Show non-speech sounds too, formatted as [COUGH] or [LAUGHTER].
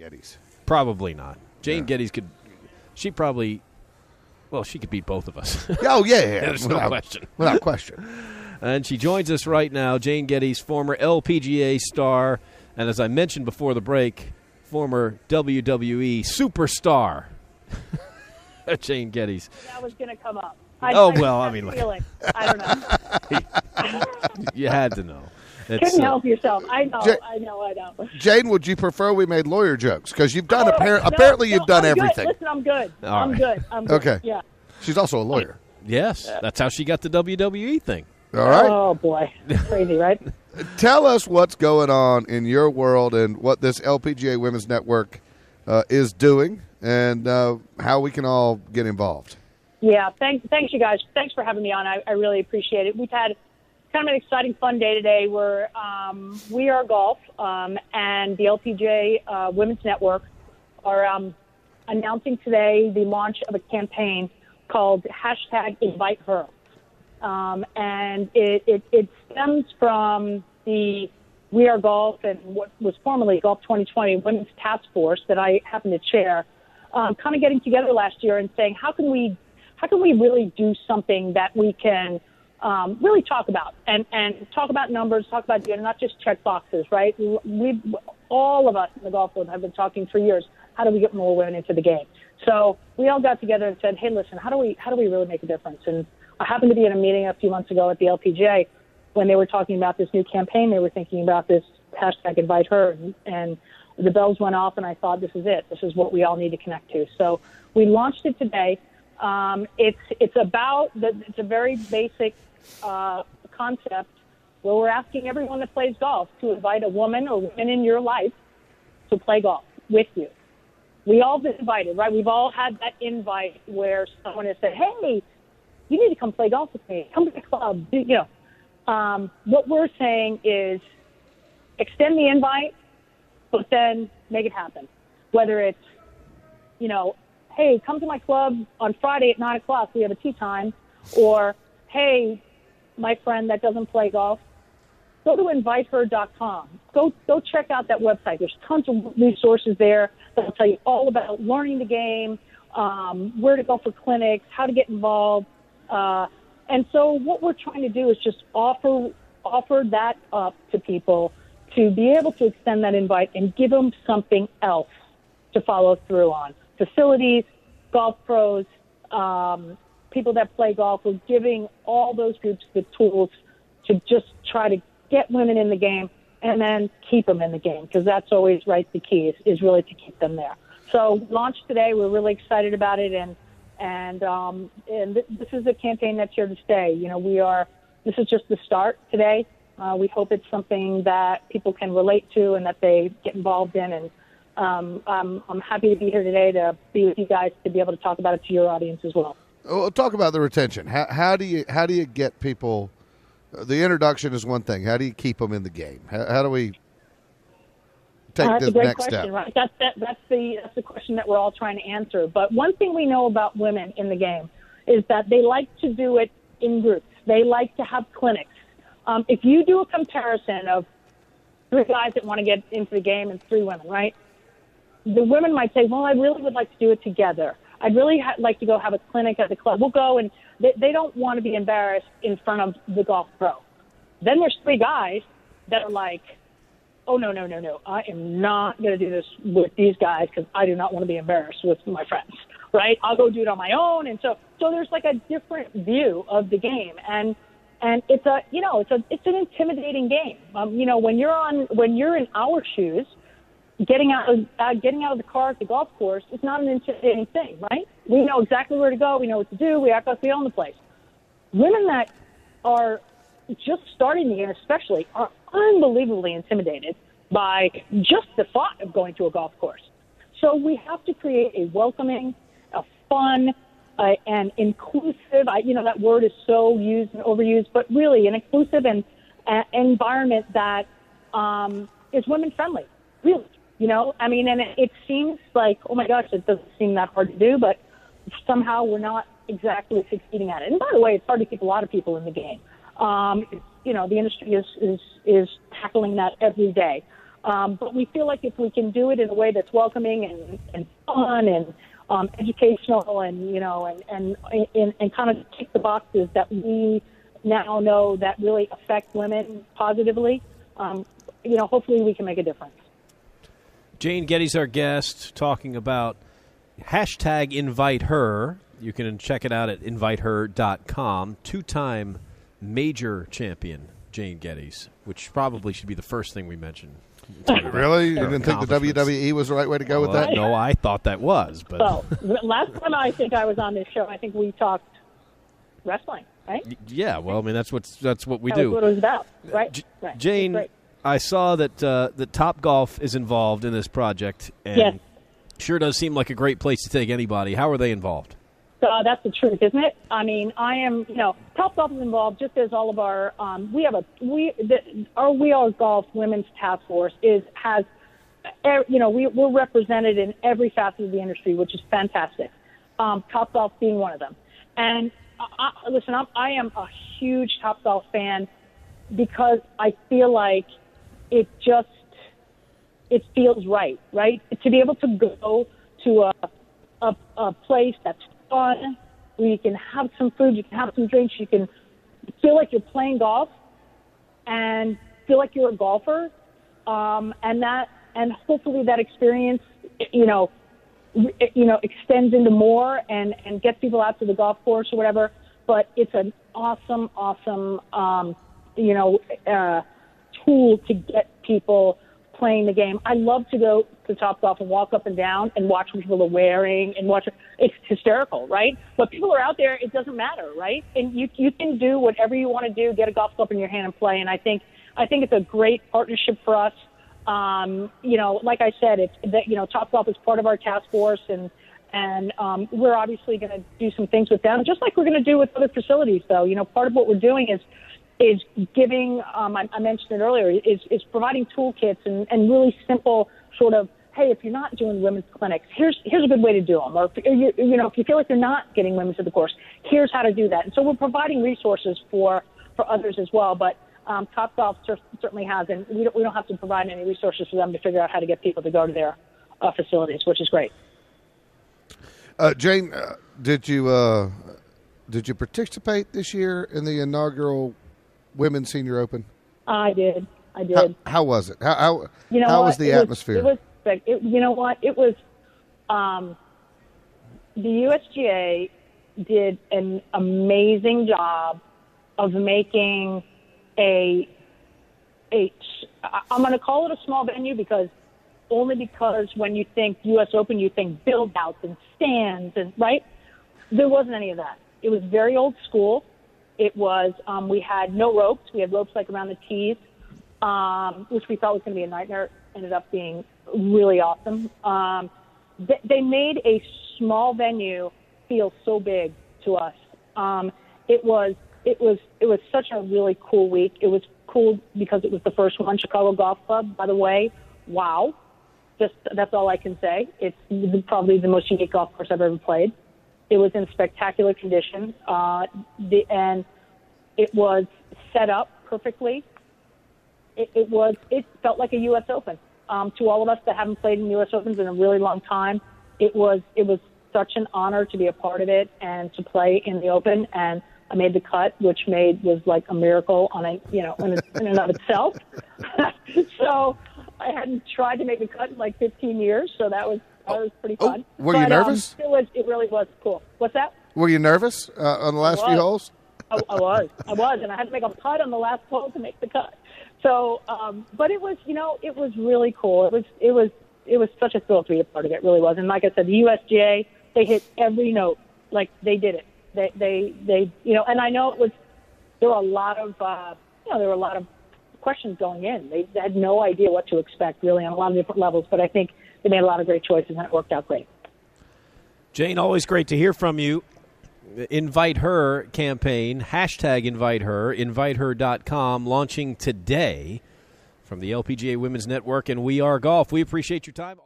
Geddes. Probably not. Jane Yeah. Geddes could. She probably. Well, she could beat both of us. [LAUGHS] Oh yeah, yeah, [LAUGHS] There's no without, question. without question. [LAUGHS] And she joins us right now, Jane Geddes, former LPGA star, and as I mentioned before the break, former WWE superstar. Jane Geddes. that was going to come up. Oh, I, Oh, I well, I had mean, like- I don't know. You had to know. It's, Couldn't uh, help yourself. I know. J- I know. I know. Jane, would you prefer we made lawyer jokes? Because you've done appar- No, apparently no, you've done I'm good. everything. Listen, I'm good. All I'm right. good. I'm good. Okay. Yeah. She's also a lawyer. Yes, that's how she got the WWE thing. All right. Oh boy, crazy, right? [LAUGHS] Tell us what's going on in your world and what this LPGA Women's Network uh, is doing, and uh, how we can all get involved. Yeah, thanks, thanks you guys. Thanks for having me on. I, I really appreciate it. We've had kind of an exciting, fun day today where um, we are golf um, and the LPGA uh, Women's Network are um, announcing today the launch of a campaign called hashtag Invite Her, um, and it, it, it stems from the We Are Golf and what was formerly Golf 2020 Women's Task Force that I happen to chair, um, kind of getting together last year and saying how can we how can we really do something that we can um, really talk about and and talk about numbers, talk about data, not just check boxes, right? We all of us in the golf world have been talking for years. How do we get more women into the game? So we all got together and said, hey, listen, how do we how do we really make a difference? And I happened to be in a meeting a few months ago at the LPGA when they were talking about this new campaign. They were thinking about this hashtag invite her, and, and the bells went off, and I thought, this is it. This is what we all need to connect to. So we launched it today. Um, it's it's about the, it's a very basic uh, concept where we're asking everyone that plays golf to invite a woman or women in your life to play golf with you. We all been invited, right? We've all had that invite where someone has said, "Hey, you need to come play golf with me. Come to the club." You know, um, what we're saying is extend the invite, but then make it happen. Whether it's, you know, hey, come to my club on Friday at nine o'clock. We have a tee time, or hey, my friend that doesn't play golf, go to inviteher.com. Go go check out that website. There's tons of resources there that'll tell you all about learning the game, um, where to go for clinics, how to get involved. Uh, and so what we're trying to do is just offer offer that up to people to be able to extend that invite and give them something else to follow through on. Facilities, golf pros, um, people that play golf, we're giving all those groups the tools to just try to get women in the game and then keep them in the game because that's always right. The key is, is really to keep them there. So launched today. We're really excited about it, and and um, and th- this is a campaign that's here to stay. You know, we are. This is just the start today. Uh, we hope it's something that people can relate to and that they get involved in. And um, I'm, I'm happy to be here today to be with you guys to be able to talk about it to your audience as well. Well, talk about the retention. How, how do you how do you get people? The introduction is one thing. How do you keep them in the game? How, how do we take Uh, that's this a great next question, step? right? That's that, that's the that's the question that we're all trying to answer. But one thing we know about women in the game is that they like to do it in groups. They like to have clinics. Um, if you do a comparison of three guys that want to get into the game and three women, right? The women might say, "Well, I really would like to do it together. I'd really ha- like to go have a clinic at the club. We'll go." And they, they don't want to be embarrassed in front of the golf pro. Then there's three guys that are like, oh no no no no i am not going to do this with these guys because i do not want to be embarrassed with my friends right i'll go do it on my own and so so there's like a different view of the game and and it's a you know it's a it's an intimidating game um, you know when you're on when you're in our shoes getting out of uh, getting out of the car at the golf course is not an intimidating thing right we know exactly where to go we know what to do we act like we own the place women that are just starting the game, especially, are unbelievably intimidated by just the thought of going to a golf course. So we have to create a welcoming, a fun, uh, and inclusive. I, you know, that word is so used and overused, but really an inclusive and uh, environment that um, is women friendly. Really, you know, I mean, and it, it seems like, oh my gosh, it doesn't seem that hard to do, but somehow we're not exactly succeeding at it. And by the way, it's hard to keep a lot of people in the game. Um, you know, the industry is, is, is tackling that every day. Um, but we feel like if we can do it in a way that's welcoming and, and fun and um, educational and you know and and, and and kind of tick the boxes that we now know that really affect women positively, um, you know, hopefully we can make a difference. Jane Geddes our guest, talking about hashtag invite her. You can check it out at inviteher.com. Two time major champion, Jane Geddes, which probably should be the first thing we mention. [LAUGHS] Really? You didn't think the WWE was the right way to go with Well, that? No, I thought that was, but Well, last time I think I was on this show, I think we talked wrestling, right? yeah. Well, I mean that's what's that's what we that do. was what it was about, right? J- right. Jane, Great. I saw that uh, that Top Golf is involved in this project, and Yes. sure does seem like a great place to take anybody. How are they involved? Uh, that's the truth, isn't it? I mean, I am, you know, Top Golf is involved just as all of our, um, we have a, we, the, our We Are Golf Women's Task Force is, has, you know, we, we're represented in every facet of the industry, which is fantastic. Um, Top Golf being one of them. And I, I, listen, I'm, I am a huge Top Golf fan because I feel like it just, it feels right, right? To be able to go to a, a, a place that's fun, where you can have some food, you can have some drinks, you can feel like you're playing golf, and feel like you're a golfer, um, and that, and hopefully that experience, you know, you know, extends into more and and gets people out to the golf course or whatever. But it's an awesome, awesome, um, you know, uh, tool to get people playing the game. I love to go to Top Golf and walk up and down and watch what people are wearing and watch. It's hysterical, right? But people are out there. It doesn't matter, right? And you you can do whatever you want to do. Get a golf club in your hand and play. And I think I think it's a great partnership for us. Um, you know, like I said, it's that you know Top Golf is part of our task force and. And um, we're obviously going to do some things with them, just like we're going to do with other facilities. Though, you know, part of what we're doing is is giving, um, I, I mentioned it earlier, is, is providing toolkits and, and really simple sort of, hey, if you're not doing women's clinics, here's, here's a good way to do them. Or, if, you, you know, if you feel like you're not getting women to the course, here's how to do that. And so we're providing resources for, for others as well. But um, Top Golf cer- certainly has, and we don't, we don't have to provide any resources for them to figure out how to get people to go to their uh, facilities, which is great. Uh, Jane, uh, did you uh, did you participate this year in the inaugural Women's Senior Open? I did. I did. How, how was it? How how, you know how what? was the It atmosphere? it was, it, you know what? It was. Um, the USGA did an amazing job of making a a. I'm going to call it a small venue because only because when you think U.S. Open, you think build outs and stands and right. There wasn't any of that. It was very old school. It was um, we had no ropes. We had ropes like around the tees, um, which we thought was going to be a nightmare. Ended up being really awesome. Um, th- they made a small venue feel so big to us. Um, it was it was it was such a really cool week. It was cool because it was the first one. Chicago Golf Club, by the way. Wow, just that's all I can say. It's probably the most unique golf course I've ever played. It was in spectacular condition, uh, the, and it was set up perfectly. It, it was. It felt like a U.S. Open. Um, to all of us that haven't played in U.S. Opens in a really long time, it was. It was such an honor to be a part of it and to play in the Open. And I made the cut, which made was like a miracle on a you know in, in and of itself. [LAUGHS] so I hadn't tried to make a cut in like 15 years, so that was that was pretty Oh, fun. were you nervous? Um, it was. It really was cool. What's that? Were you nervous uh, on the last few holes? I, I was, I was, and I had to make a putt on the last hole to make the cut. So, um, but it was, you know, it was really cool. It was, it was, it was such a thrill to be a part of it. it really was. And like I said, the USGA, they hit every note. Like they did it. They, they, they, you know, and I know it was. There were a lot of, uh, you know, there were a lot of questions going in. They, had no idea what to expect really on a lot of different levels. But I think they made a lot of great choices and it worked out great. Jane, always great to hear from you. Invite Her campaign, hashtag Invite Her, inviteher.com, launching today from the LPGA Women's Network and We Are Golf. We appreciate your time.